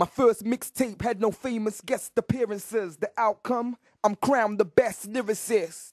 My first mixtape had no famous guest appearances. The outcome, I'm crowned the best lyricist.